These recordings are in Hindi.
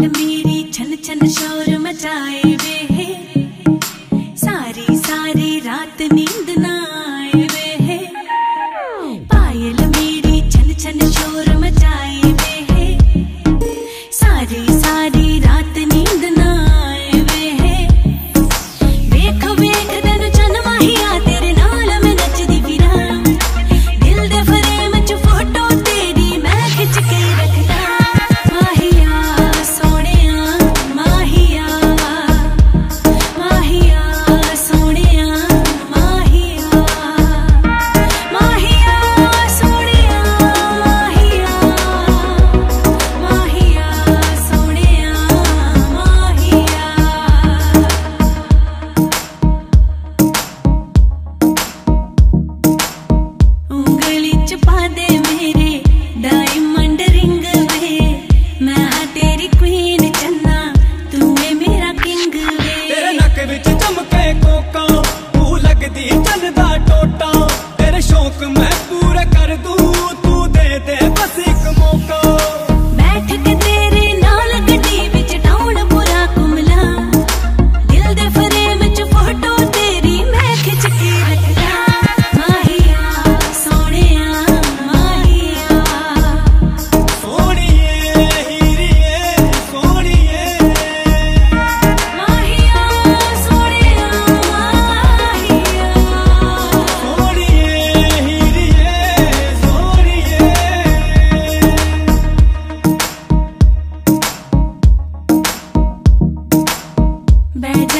मेरी छन छन शोर मचाए वे है। सारी सारी रात नींद ना छुपा दे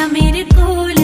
I made it cool